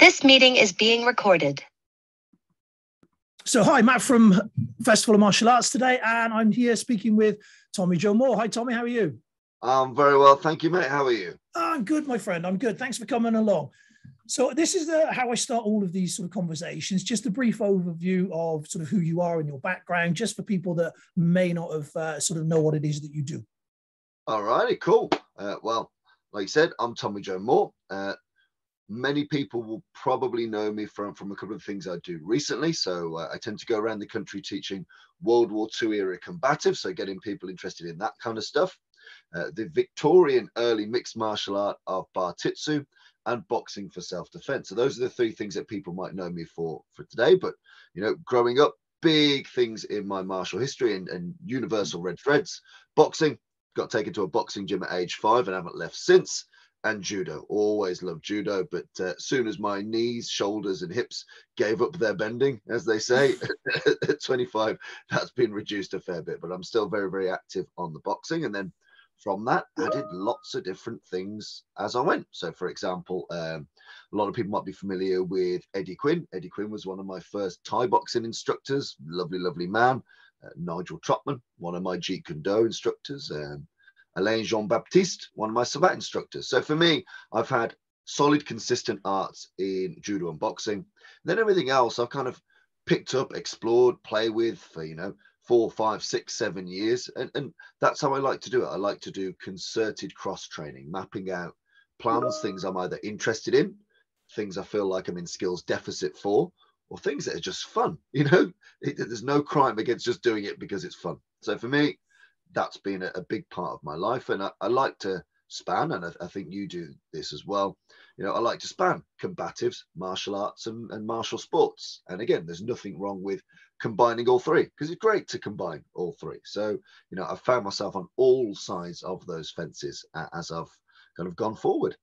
This meeting is being recorded. So, hi, Matt from Festival of Martial Arts today, and I'm here speaking with Tommy Joe Moore. Hi, Tommy, how are you? I'm very well, thank you, mate. How are you? I'm good, my friend. I'm good. Thanks for coming along. So, this is the, how I start all of these sort of conversations. Just a brief overview of sort of who you are and your background, just for people that may not have uh, sort of know what it is that you do. All righty, cool. Uh, well, like you said, I'm Tommy Joe Moore. Uh, many people will probably know me from, from a couple of things I do recently. So uh, I tend to go around the country teaching World War II era combative, so getting people interested in that kind of stuff. Uh, the Victorian early mixed martial art of Bartitsu and boxing for self-defense. So those are the three things that people might know me for for today. But you know, growing up, big things in my martial history and, and universal red threads. Boxing, got taken to a boxing gym at age five and haven't left since and judo. Always loved judo, but uh, soon as my knees, shoulders, and hips gave up their bending, as they say, at 25, that's been reduced a fair bit. But I'm still very, very active on the boxing. And then from that, I did lots of different things as I went. So, for example, um, a lot of people might be familiar with Eddie Quinn. Eddie Quinn was one of my first Thai boxing instructors. Lovely, lovely man. Uh, Nigel Trotman, one of my Jeet Kune Do instructors. Um, Alain Jean Baptiste, one of my Savate instructors. So for me, I've had solid, consistent arts in judo and boxing. then everything else I've kind of picked up, explored, play with for, you know, four, five, six, seven years. And, and that's how I like to do it. I like to do concerted cross training, mapping out plans, things I'm either interested in, things I feel like I'm in skills deficit for, or things that are just fun. You know, it, there's no crime against just doing it because it's fun. So for me, that's been a, a, big part of my life. And I, I like to span, and I, I, think you do this as well. You know, I like to span combatives, martial arts, and, and martial sports. And again, there's nothing wrong with combining all three because it's great to combine all three. So, you know, I've found myself on all sides of those fences as I've kind of gone forward.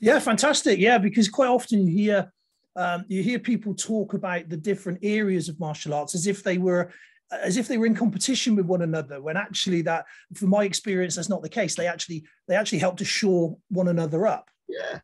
Yeah, fantastic. Yeah, because quite often you hear um, you hear people talk about the different areas of martial arts as if they were as if they were in competition with one another when actually that from my experience that's not the case. They actually they actually help to shore one another up. Yeah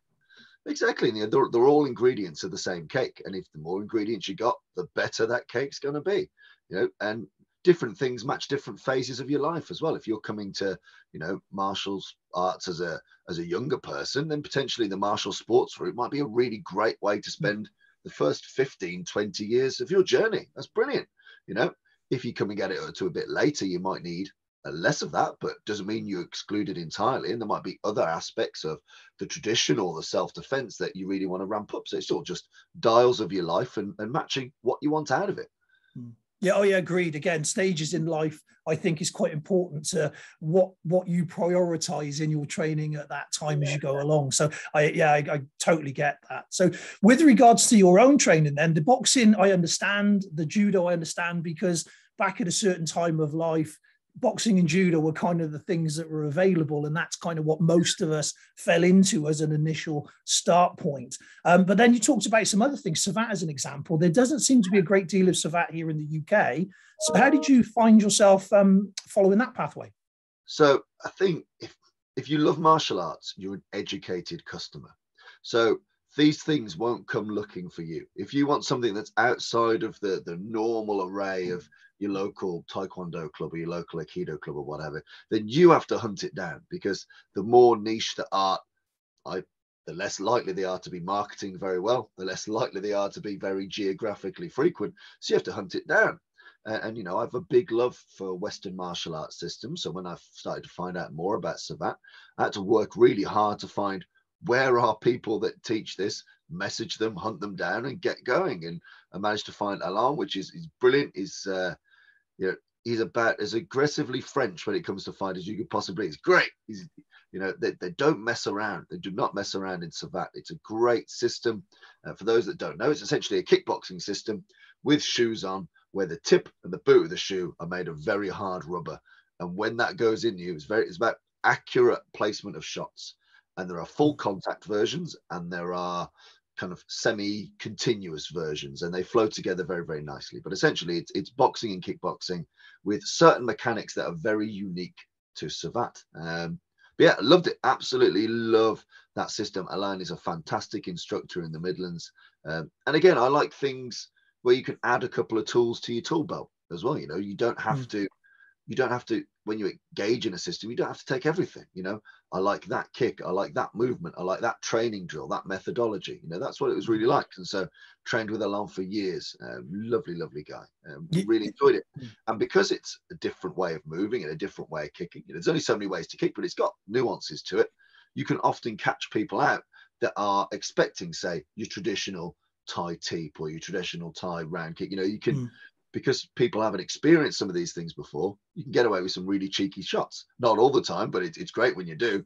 exactly. They're, they're all ingredients of the same cake. And if the more ingredients you got the better that cake's going to be you know and different things match different phases of your life as well. If you're coming to you know martial arts as a as a younger person then potentially the martial sports route might be a really great way to spend the first 15 20 years of your journey. That's brilliant you know if you come and get it to a bit later, you might need less of that, but doesn't mean you exclude it entirely. And there might be other aspects of the tradition or the self defense that you really want to ramp up. So it's all just dials of your life and, and matching what you want out of it. Hmm. Yeah, oh yeah, agreed. Again, stages in life, I think, is quite important to what what you prioritize in your training at that time yeah. as you go along. So, I yeah, I, I, totally get that. So, with regards to your own training, then the boxing, I understand. The judo, I understand because back at a certain time of life, boxing and judo were kind of the things that were available, and that's kind of what most of us fell into as an initial start point. Um, but then you talked about some other things, Savate as an example. There doesn't seem to be a great deal of Savate here in the UK. So, how did you find yourself um, following that pathway? So, I think if if you love martial arts, you're an educated customer. So these things won't come looking for you. If you want something that's outside of the, the normal array of your local taekwondo club or your local aikido club or whatever, then you have to hunt it down because the more niche the art, I the less likely they are to be marketing very well, the less likely they are to be very geographically frequent. So you have to hunt it down. And, and you know, I have a big love for Western martial arts systems. So when I started to find out more about Savate, I had to work really hard to find where are people that teach this? Message them hunt them down and get going. And i managed to find alain which is, is brilliant. Is uh you know he's about as aggressively french when it comes to fight as you could possibly it's great. He's you know they, they don't mess around. They do not mess around in savate. It's a great system. Uh, for those that don't know it's essentially a kickboxing system with shoes on where the tip and the boot of the shoe are made of very hard rubber. And when that goes in you it's very it's about accurate placement of shots and there are full contact versions and there are kind of semi-continuous versions and they flow together very very nicely but essentially it's, it's boxing and kickboxing with certain mechanics that are very unique to savate um, but yeah loved it absolutely love that system. Alain is a fantastic instructor in the Midlands. Um, and again, I like things where you can add a couple of tools to your tool belt as well. You know, you don't have mm. to, you don't have to, when you engage in a system, you don't have to take everything. You know, I like that kick, I like that movement, I like that training drill, that methodology. You know, that's what it was really like. And so trained with Alain for years. Um, lovely, lovely guy. Um, really enjoyed it. Hmm. And because it's a different way of moving and a different way of kicking, you know, there's only so many ways to kick, but it's got nuances to it you can often catch people out that are expecting, say, your traditional Thai teep or your traditional Thai round kick. You know, you can, mm. Because people haven't experienced some of these things before, you can get away with some really cheeky shots. Not all the time, but it, it's great when you do.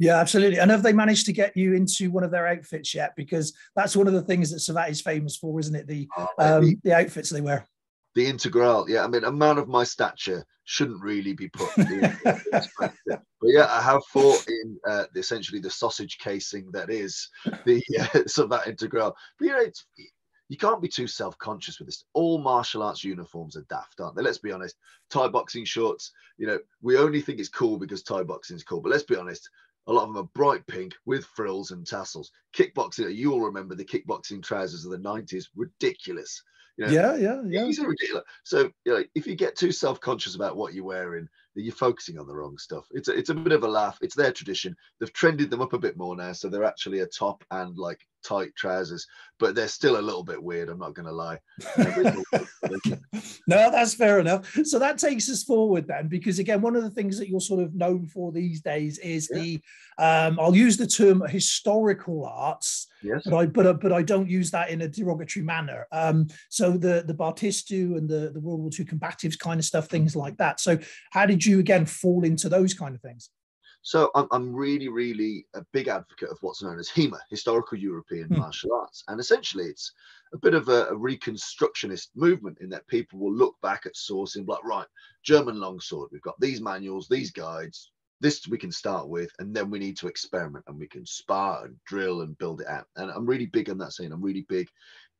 Yeah, absolutely. And have they managed to get you into one of their outfits yet? Because that's one of the things that Savate is famous for, isn't it? The oh, um, the outfits they wear. The integral, yeah. I mean, a man of my stature shouldn't really be put. but yeah, I have fought in uh, essentially the sausage casing that is the uh, Savate integral. But you know, it's you can't be too self-conscious with this. All martial arts uniforms are daft, aren't they? Let's be honest. Thai boxing shorts, you know, we only think it's cool because Thai boxing is cool. But let's be honest, a lot of them are bright pink with frills and tassels. Kickboxing, you all remember the kickboxing trousers of the 90s, ridiculous. You know, yeah, yeah, yeah. These are ridiculous. So, you know, if you get too self-conscious about what you're wearing, then you're focusing on the wrong stuff. It's a, it's a bit of a laugh. It's their tradition. They've trended them up a bit more now, so they're actually a top and like tight trousers, but they're still a little bit weird. I'm not going to lie. no, that's fair enough. So that takes us forward then, because again, one of the things that you're sort of known for these days is yeah. the um, I'll use the term historical arts. Yes. But I but but I don't use that in a derogatory manner. Um, so the the Bartitsu and the the World War II combatives kind of stuff, things like that. So how did you again fall into those kind of things? So I'm, I'm really, really a big advocate of what's known as HEMA, Historical European hmm. Martial Arts. And essentially it's a bit of a, a, reconstructionist movement in that people will look back at source and be like, right, German longsword, we've got these manuals, these guides, this we can start with, and then we need to experiment and we can spar and drill and build it out. And I'm really big on that scene. I'm really big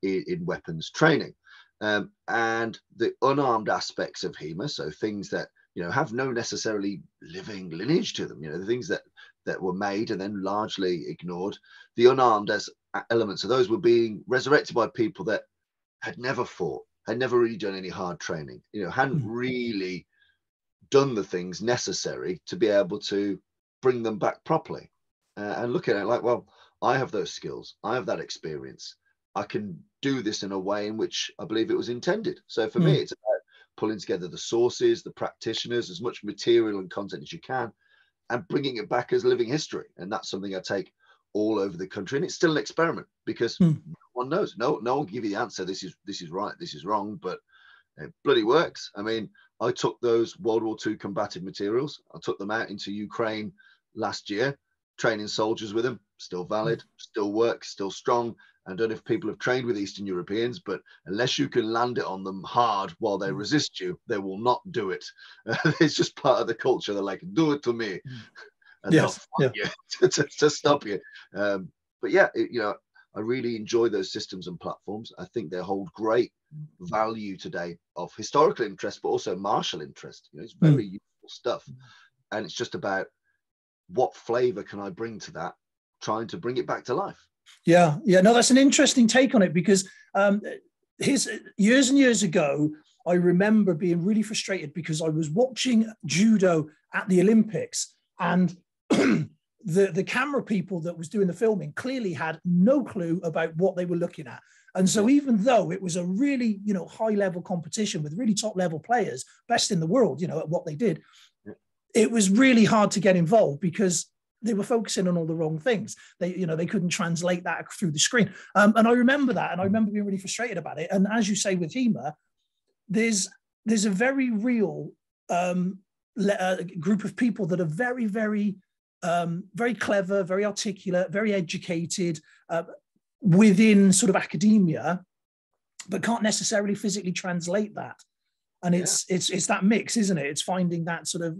in, in weapons training. Um, and the unarmed aspects of HEMA, so things that you know have no necessarily living lineage to them you know the things that that were made and then largely ignored the unarmed as elements of those were being resurrected by people that had never fought had never really done any hard training you know hadn't hmm. really done the things necessary to be able to bring them back properly uh, and look at it like well i have those skills i have that experience i can do this in a way in which i believe it was intended so for mm. me it's pulling together the sources, the practitioners, as much material and content as you can, and bringing it back as living history. And that's something I take all over the country. And it's still an experiment because hmm. no one knows. No, no one give you the answer. This is this is right. This is wrong. But it bloody works. I mean, I took those World War II combative materials. I took them out into Ukraine last year, training soldiers with them. Still valid. Hmm. Still works. Still strong. I don't know if people have trained with Eastern Europeans, but unless you can land it on them hard while they mm. resist you, they will not do it. it's just part of the culture. They're like, do it to me. Mm. And yes, yeah. you to, to, stop you. Um, but yeah, it, you know, I really enjoy those systems and platforms. I think they hold great value today of historical interest, but also martial interest. You know, it's very mm. useful stuff. And it's just about what flavor can I bring to that, trying to bring it back to life. Yeah, yeah. No, that's an interesting take on it because um, his years and years ago, I remember being really frustrated because I was watching judo at the Olympics and the the camera people that was doing the filming clearly had no clue about what they were looking at. And so even though it was a really, you know, high level competition with really top level players, best in the world, you know, at what they did, it was really hard to get involved because they were focusing on all the wrong things. They, you know, they couldn't translate that through the screen. Um, and I remember that, and I remember being really frustrated about it. And as you say with HEMA, there's there's a very real um, uh, group of people that are very, very, um, very clever, very articulate, very educated uh, within sort of academia, but can't necessarily physically translate that. And it's yeah. it's it's that mix, isn't it? It's finding that sort of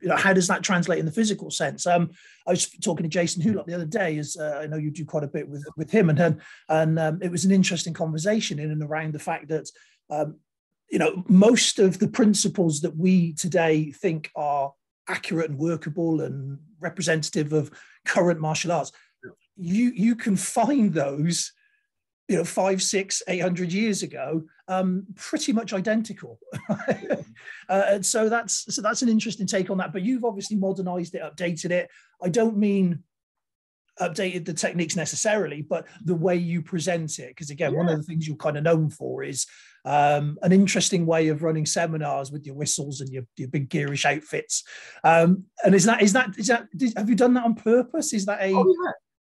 you know, how does that translate in the physical sense? Um, I was talking to Jason Hulock the other day, as uh, I know you do quite a bit with with him, and and, and um, it was an interesting conversation in and around the fact that um, you know most of the principles that we today think are accurate and workable and representative of current martial arts, you you can find those you know five six eight hundred years ago um pretty much identical uh, and so that's so that's an interesting take on that but you've obviously modernized it updated it i don't mean updated the techniques necessarily but the way you present it because again yeah. one of the things you're kind of known for is um, an interesting way of running seminars with your whistles and your, your big gearish outfits um, and is that is that is that have you done that on purpose is that a oh,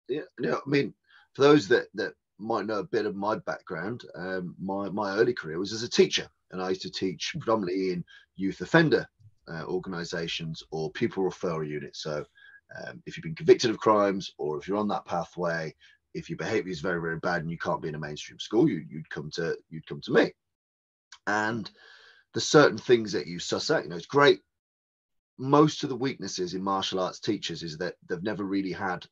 yeah. yeah yeah i mean for those that that might know a bit of my background, um, my my early career was as a teacher, and I used to teach hmm. predominantly in youth offender uh, organisations or pupil referral units. So, um, if you've been convicted of crimes, or if you're on that pathway, if your behaviour is very very bad and you can't be in a mainstream school, you, you'd come to you'd come to me. And the certain things that you suss out, you know, it's great. Most of the weaknesses in martial arts teachers is that they've never really had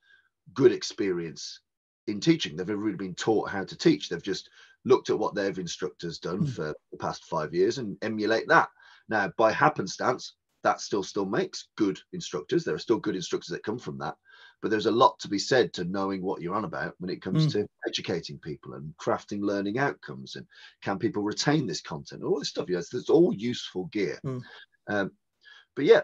good experience in teaching. They've never really been taught how to teach. They've just looked at what their instructors done mm. for the past five years and emulate that. Now, by happenstance, that still still makes good instructors. There are still good instructors that come from that, but there's a lot to be said to knowing what you're on about when it comes mm. to educating people and crafting learning outcomes and can people retain this content all this stuff. Yes, it's all useful gear. Mm. Um, but yeah,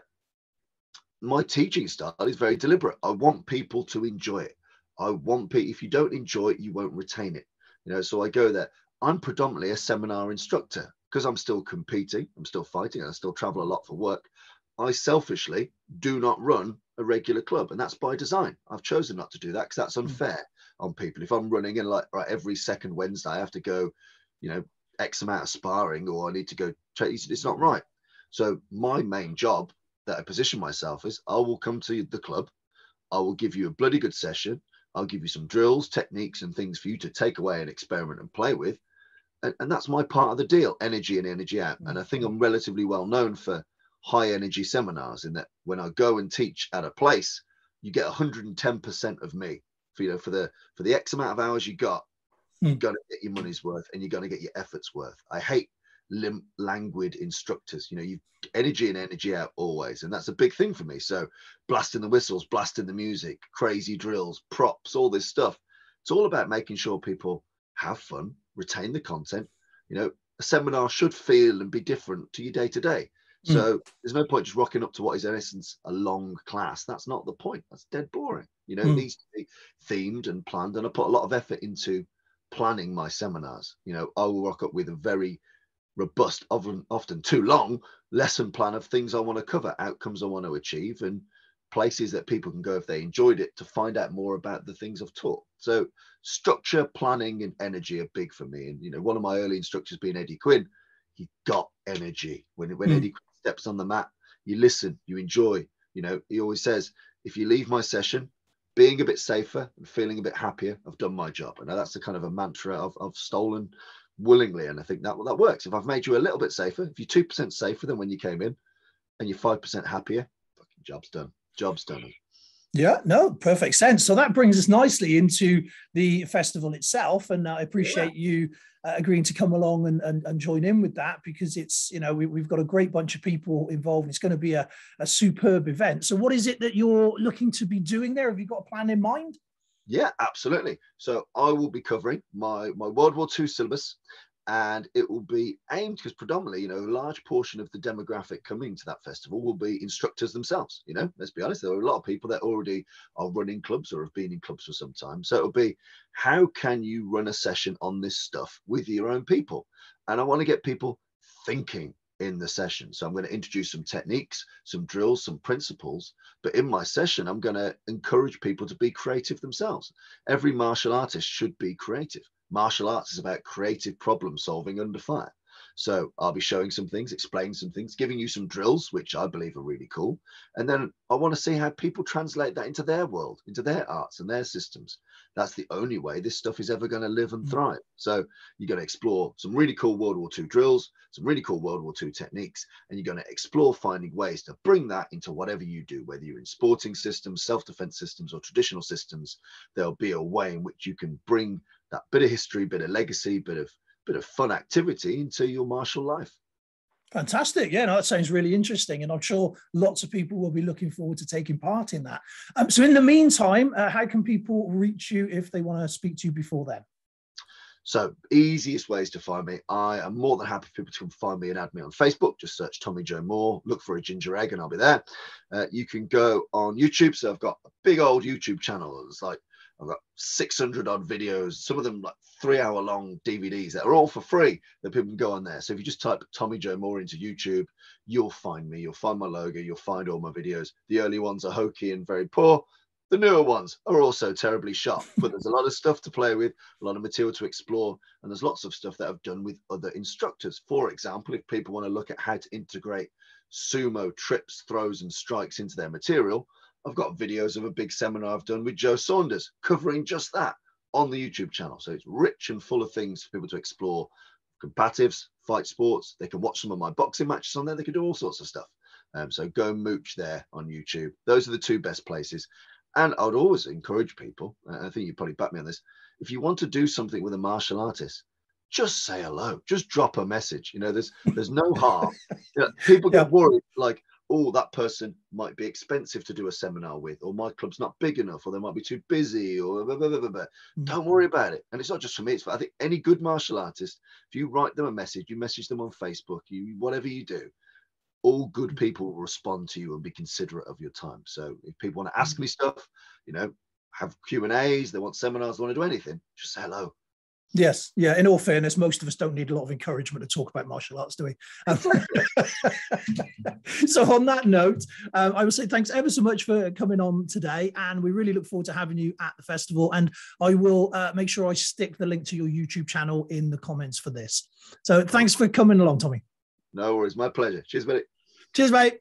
my teaching style is very deliberate. I want people to enjoy it. I want people, if you don't enjoy it, you won't retain it. You know, so I go there. I'm predominantly a seminar instructor because I'm still competing, I'm still fighting, I still travel a lot for work. I selfishly do not run a regular club, and that's by design. I've chosen not to do that because that's hmm. unfair on people. If I'm running and like right every second Wednesday, I have to go, you know, X amount of sparring, or I need to go. It's not right. So my main job that I position myself is, I will come to the club, I will give you a bloody good session, I'll give you some drills, techniques, and things for you to take away and experiment and play with. And, and that's my part of the deal energy in, energy out. And I think I'm relatively well known for high energy seminars in that when I go and teach at a place, you get 110% of me for you know for the for the X amount of hours you got, mm. you're gonna get your money's worth and you're gonna get your efforts worth. I hate limp, languid instructors. You know, you energy and energy out always, and that's a big thing for me. So, blasting the whistles, blasting the music, crazy drills, props, all this stuff. It's all about making sure people have fun, retain the content. You know, a seminar should feel and be different to your day to day. So mm. there's no point just rocking up to what is in essence a long class. That's not the point. That's dead boring. You know, mm. it needs to be themed and planned. And I put a lot of effort into planning my seminars. You know, I will rock up with a very robust, often, often too long lesson plan of things I want to cover, outcomes I want to achieve, and places that people can go if they enjoyed it to find out more about the things I've taught. So structure, planning, and energy are big for me. And you know, one of my early instructors being Eddie Quinn, he got energy. When when mm. Eddie steps on the mat, you listen, you enjoy. You know, he always says, if you leave my session being a bit safer and feeling a bit happier, I've done my job. And that's the kind of a mantra I've, I've stolen willingly. And I think that that works. If I've made you a little bit safer, if you're two percent safer than when you came in, and you're five percent happier, fucking job's done. Job's done. Yeah, no, perfect sense. So that brings us nicely into the festival itself, and I appreciate yeah. you uh, agreeing to come along and, and, and, join in with that because it's you know we, have got a great bunch of people involved. It's going to be a, a superb event. So, what is it that you're looking to be doing there? Have you got a plan in mind? Yeah, absolutely. So I will be covering my my World War II syllabus, and it will be aimed because predominantly, you know, a large portion of the demographic coming to that festival will be instructors themselves. You know, let's be honest, there are a lot of people that already are running clubs or have been in clubs for some time. So it'll be how can you run a session on this stuff with your own people? And I want to get people thinking in the session. So I'm going to introduce some techniques, some drills, some principles. But in my session, I'm going to encourage people to be creative themselves. Every martial artist should be creative. Martial arts is about creative problem solving under fire. So I'll be showing some things, explaining some things, giving you some drills, which I believe are really cool. And then I want to see how people translate that into their world, into their arts and their systems. That's the only way this stuff is ever going to live and mm. thrive. So you're going to explore some really cool World War II drills, some really cool World War II techniques, and you're going to explore finding ways to bring that into whatever you do, whether you're in sporting systems, self-defense systems, or traditional systems. There'll be a way in which you can bring that bit of history, bit of legacy, bit of bit of fun activity into your martial life. Fantastic. Yeah, no, that sounds really interesting. And I'm sure lots of people will be looking forward to taking part in that. Um, so, in the meantime, uh, how can people reach you if they want to speak to you before then? So, easiest ways to find me. I am more than happy for people to come find me and add me on Facebook. Just search Tommy Joe Moore, look for a ginger egg, and I'll be there. Uh, you can go on YouTube. So, I've got a big old YouTube channel. It's like I've got 600 odd videos, some of them like three hour long DVDs that are all for free that people can go on there. So if you just type Tommy Joe Moore into YouTube, you'll find me. You'll find my logo. You'll find all my videos. The early ones are hokey and very poor. The newer ones are also terribly sharp, but there's a lot of stuff to play with, a lot of material to explore, and there's lots of stuff that I've done with other instructors. For example, if people want to look at how to integrate sumo trips, throws, and strikes into their material, I've got videos of a big seminar I've done with Joe Saunders covering just that on the YouTube channel. So it's rich and full of things for people to explore. Combatives, fight sports. They can watch some of my boxing matches on there. They can do all sorts of stuff. Um, so go mooch there on YouTube. Those are the two best places. And I'd always encourage people, I think you probably back me on this, if you want to do something with a martial artist, just say hello. Just drop a message. You know, there's there's no harm. You know, people get yeah. worried, like, oh, that person might be expensive to do a seminar with, or my club's not big enough, or they might be too busy, or blah, blah, blah, mm-hmm. don't worry about it. And it's not just for me; it's for I think any good martial artist. If you write them a message, you message them on Facebook, you whatever you do, all good mm. people will respond to you and be considerate of your time. So if people want to ask mm. me stuff, you know, have Q and A's, they want seminars, they want to do anything, just say hello. Yes, yeah. In all fairness, most of us don't need a lot of encouragement to talk about martial arts, do we? Um, so, on that note, um, I will say thanks ever so much for coming on today, and we really look forward to having you at the festival. And I will uh, make sure I stick the link to your YouTube channel in the comments for this. So, thanks for coming along, Tommy. No worries, my pleasure. Cheers, buddy. Cheers, mate.